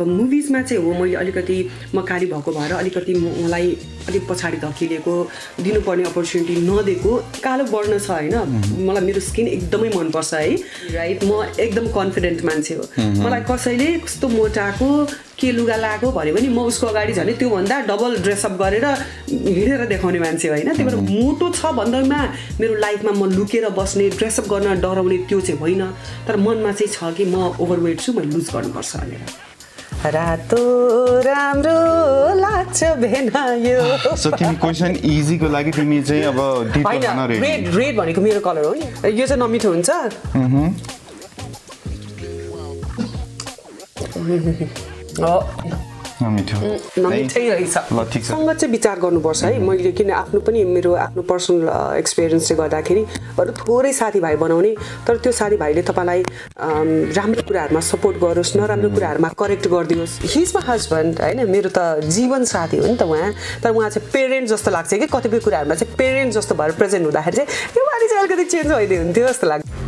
अब मुभिजमा चाहिँ हो मैले अलिकति म कारी भएको भएर अलिकति म- मलाई अलिक पछाडि धकिलिएको दिनुपर्ने अपर्च्युनिटी नदिएको कालो वर्ण छ होइन। मलाई मेरो स्किन एकदमै मनपर्छ है। राइट म एकदम कन्फिडेन्ट मान्छे हो। मलाई कसैले कस्तो मोटाको के लुगा लगाएको भन्यो भने म उसको अगाडि झन् त्योभन्दा डबल ड्रेसअप गरेर हिँडेर देखाउने मान्छे हो होइन। त्यही भएर मोटो छ भन्दैमा मेरो लाइफमा म लुकेर बस्ने ड्रेसअप गर्न डराउने त्यो चाहिँ होइन। तर मनमा चाहिँ छ कि म ओभरवेट छु मैले लुज गर्नुपर्छ भनेर। रातो राम्रो लाग्छ भेनायो सो तिमी क्वेसन इजीको लागि तिमी चाहिँ अब रेडी रेड रेड भनेको मेरो कलर हो नि। यो चाहिँ नमिठो हुन्छ। हो, मिठो नमिठै। रहेछ। सँग चाहिँ विचार गर्नुपर्छ है। मैले किन आफ्नो पनि मेरो आफ्नो पर्सनल एक्सपिरियन्सले गर्दाखेरि बरु थोरै साथीभाइ बनाउने तर त्यो साथीभाइले तपाईँलाई राम्रो कुराहरूमा सपोर्ट गरोस् नराम्रो कुराहरूमा करेक्ट गरिदियोस्। हिज मा हस्बेन्ड होइन? मेरो त जीवन साथी हो नि त उहाँ। तर उहाँ चाहिँ पेरेन्ट जस्तो लाग्छ कि कतिपय कुराहरूमा चाहिँ पेरेन्ट जस्तो भएर प्रेजेन्ट हुँदाखेरि चाहिँ यो चाहिँ अलिकति चेन्ज भइदियो हुन्थ्यो जस्तो लाग्छ।